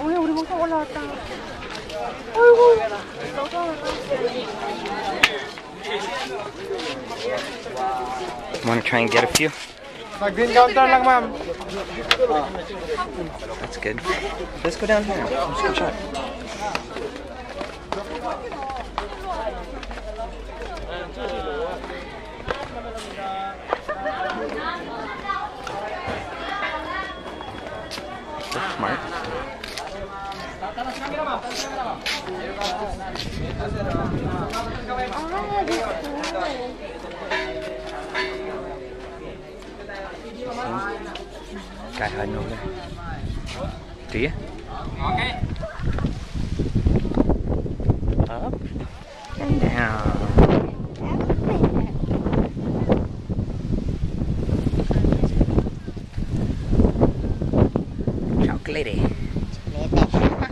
오늘 목상 올라왔다. 올라왔다. Wanna try and get a few? green That's good. Let's go down here. Let's go That's smart. Cài hình luôn đây Trĩa Ok Up and down Caleré.